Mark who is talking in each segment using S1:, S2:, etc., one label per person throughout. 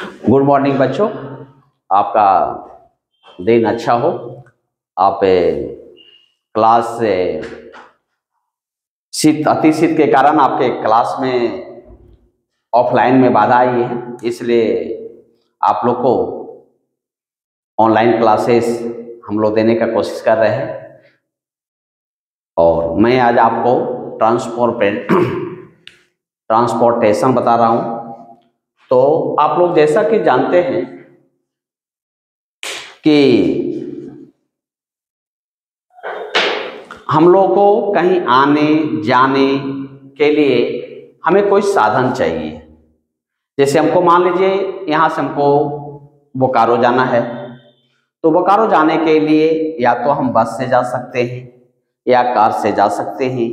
S1: Good morning बच्चों। आपका दिन अच्छा हो। आप क्लास से शीत, अति शीत के कारण आपके क्लास में ऑफलाइन में बाधा आई है। इसलिए आप लोग को ऑनलाइन क्लासेस हम लोग देने का कोशिश कर रहे हैं। और मैं आज आपको ट्रांसपोर्ट ट्रांसपोर्टेशन बता रहा हूँ। तो आप लोग जैसा कि जानते हैं कि हम लोग को कहीं आने, जाने के लिए हमें कोई साधन चाहिए। जैसे हमको मान लीजिए यहाँ से हमको बोकारो जाना है। तो बोकारो जाने के लिए या तो हम बस से जा सकते हैं, या कार से जा सकते हैं,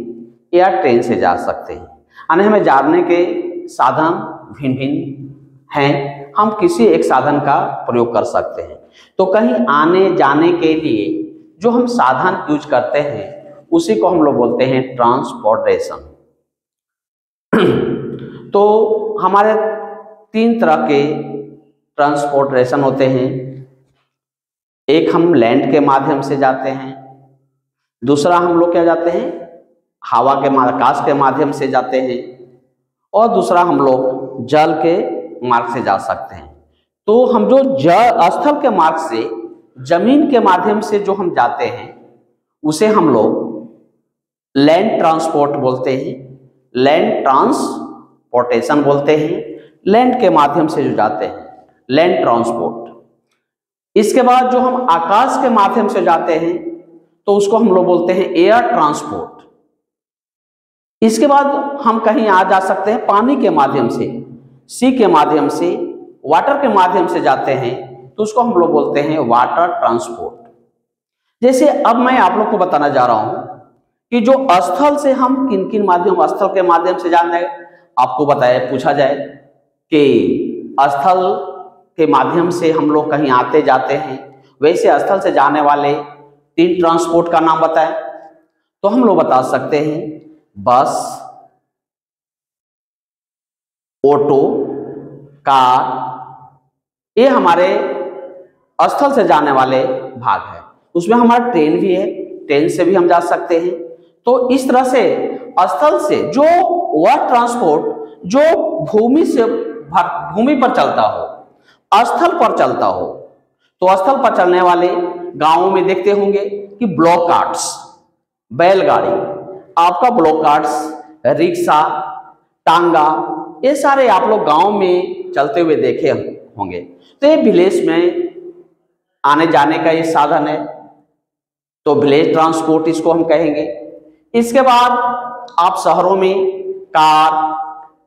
S1: या ट्रेन से जा सकते हैं। यानी हमें जाने के साधन भिन्न भिन्न हैं, हम किसी एक साधन का प्रयोग कर सकते हैं। तो कहीं आने जाने के लिए जो हम साधन यूज़ करते हैं, उसी को हम लोग बोलते हैं ट्रांसपोर्टेशन। तो हमारे तीन तरह के ट्रांसपोर्टेशन होते हैं। एक हम लैंड के माध्यम से जाते हैं, दूसरा हम लोग क्या जाते हैं, हवा के आकाश के माध्यम से जाते हैं, और दूसरा हम लोग जल के मार्ग से जा सकते हैं। तो हम जो स्थल के मार्ग से, ज़मीन के माध्यम से जो हम जाते हैं, उसे हम लोग लैंड ट्रांसपोर्ट बोलते हैं। लैंड ट्रांसपोर्टेशन बोलते हैं। लैंड के माध्यम से जो जाते हैं लैंड ट्रांसपोर्ट इसके बाद जो हम आकाश के माध्यम से जाते हैं तो उसको हम लोग बोलते हैं एयर ट्रांसपोर्ट इसके बाद हम कहीं आ जा सकते हैं पानी के माध्यम से। सी के माध्यम से, वाटर के माध्यम से जाते हैं तो उसको हम लोग बोलते हैं वाटर ट्रांसपोर्ट। जैसे अब मैं आप लोग को बताना जा रहा हूँ कि जो स्थल से हम किन किन माध्यम, स्थल के माध्यम से जाने आपको बताया, पूछा जाए कि स्थल के माध्यम से हम लोग कहीं आते जाते हैं, वैसे स्थल से जाने वाले तीन ट्रांसपोर्ट का नाम बताएँ। तो हम लोग बता सकते हैं, बस ऑटो, कार, ये हमारे स्थल से जाने वाले भाग है। उसमें हमारा ट्रेन भी है, ट्रेन से भी हम जा सकते हैं। तो इस तरह से स्थल से जो वह ट्रांसपोर्ट जो भूमि से भूमि पर चलता हो, स्थल पर चलता हो तो स्थल पर चलने वाले गाँवों में देखते होंगे कि ब्लॉक कार्ट्स बैलगाड़ी, आपका ब्लॉक कार्ट्स रिक्शा, टांगा ये सारे आप लोग गाँव में चलते हुए देखे होंगे। तो ये विलेज में आने जाने का ये साधन है। तो विलेज ट्रांसपोर्ट इसको हम कहेंगे। इसके बाद आप शहरों में कार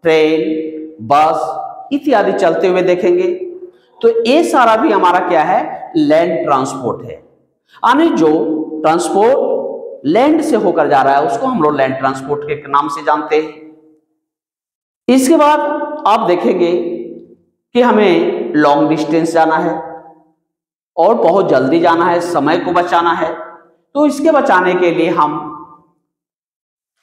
S1: ट्रेन बस इत्यादि चलते हुए देखेंगे। तो ये सारा भी हमारा क्या है? लैंड ट्रांसपोर्ट है। यानी जो ट्रांसपोर्ट लैंड से होकर जा रहा है, उसको हम लोग लैंड ट्रांसपोर्ट के नाम से जानते हैं। इसके बाद आप देखेंगे कि हमें लॉन्ग डिस्टेंस जाना है और बहुत जल्दी जाना है, समय को बचाना है। तो इसके बचाने के लिए हम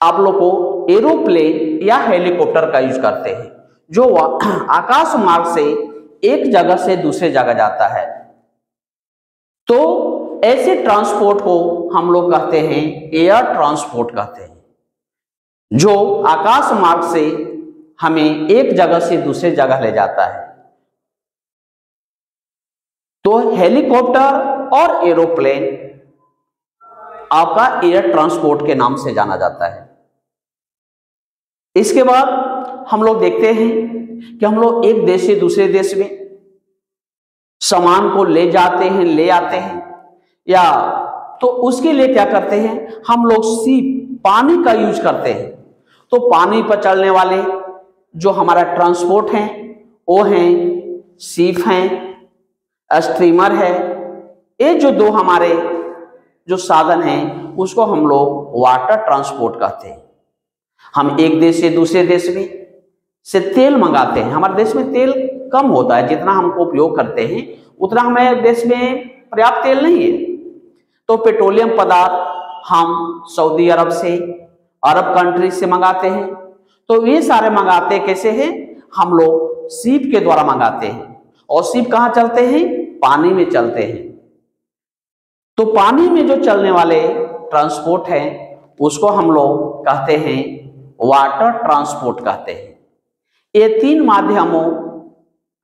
S1: आप लोग को एरोप्लेन या हेलीकॉप्टर का यूज़ करते हैं, जो आकाश मार्ग से एक जगह से दूसरे जगह जाता है। तो ऐसे ट्रांसपोर्ट को हम लोग कहते हैं एयर ट्रांसपोर्ट कहते हैं, जो आकाश मार्ग से हमें एक जगह से दूसरे जगह ले जाता है। तो हेलीकॉप्टर और एरोप्लेन आपका एयर ट्रांसपोर्ट के नाम से जाना जाता है। इसके बाद हम लोग देखते हैं कि हम लोग एक देश से दूसरे देश में सामान को ले जाते हैं, ले आते हैं। या तो उसके लिए क्या करते हैं? हम लोग सी, पानी का यूज़ करते हैं। तो पानी पर चलने वाले जो हमारा ट्रांसपोर्ट है, वो हैं सीप हैं, स्ट्रीमर है, ये जो दो हमारे जो साधन हैं, उसको हम लोग वाटर ट्रांसपोर्ट कहते हैं। हम एक देश से दूसरे देश में से तेल मंगाते हैं। हमारे देश में तेल कम होता है, जितना हमको उपयोग करते हैं, उतना हमारे देश में पर्याप्त तेल नहीं है। तो पेट्रोलियम पदार्थ हम सऊदी अरब से, अरब कंट्री से मंगाते हैं। तो ये सारे मंगाते कैसे हैं? हम लोग सीप के द्वारा मंगाते हैं। और शिप कहाँ चलते हैं? पानी में चलते हैं। तो पानी में जो चलने वाले ट्रांसपोर्ट हैं, उसको हम लोग कहते हैं वाटर ट्रांसपोर्ट कहते हैं। ये तीन माध्यमों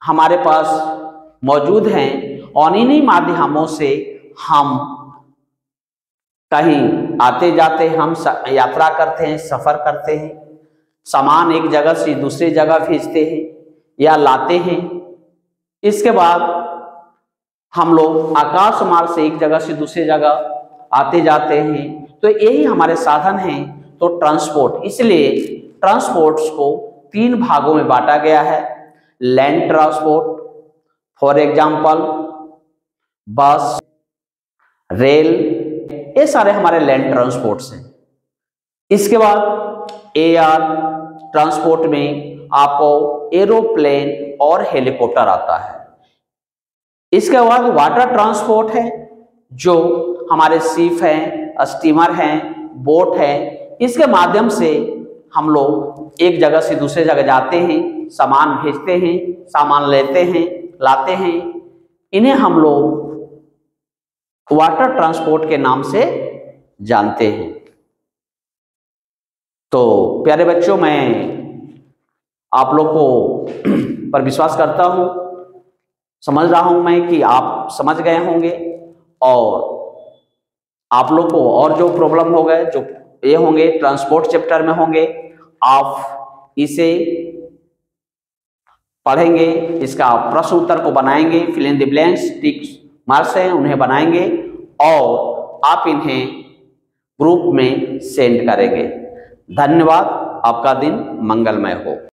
S1: हमारे पास मौजूद हैं और इन्हीं माध्यमों से हम कहीं आते जाते, हम यात्रा करते हैं, सफ़र करते हैं। सामान एक जगह से दूसरी जगह भेजते हैं या लाते हैं। इसके बाद हम लोग आकाश मार्ग से एक जगह से दूसरी जगह आते जाते हैं। तो यही हमारे साधन हैं तो ट्रांसपोर्ट इसलिए ट्रांसपोर्ट्स को तीन भागों में बांटा गया है। Land transport for example bus rail ये सारे हमारे लैंड ट्रांसपोर्ट्स हैं। इसके बाद एयर ट्रांसपोर्ट में आपको एरोप्लेन और हेलीकॉप्टर आता है। इसके बाद वाटर ट्रांसपोर्ट है, जो हमारे शिप हैं, स्टीमर हैं, बोट हैं। इसके माध्यम से हम लोग एक जगह से दूसरे जगह जाते हैं, सामान भेजते हैं, सामान लेते हैं, लाते हैं। इन्हें हम लोग वाटर ट्रांसपोर्ट के नाम से जानते हैं। तो प्यारे बच्चों, मैं आप लोग को पर विश्वास करता हूँ, समझ रहा हूँ मैं कि आप समझ गए होंगे और आप लोग को और जो प्रॉब्लम हो गए, जो ये होंगे ट्रांसपोर्ट चैप्टर में होंगे, आप इसे पढ़ेंगे, इसका प्रश्न उत्तर को बनाएँगे fill in the blanks tick marks हैं, उन्हें बनाएँगे और आप इन्हें ग्रुप में सेंड करेंगे। धन्यवाद। आपका दिन मंगलमय हो।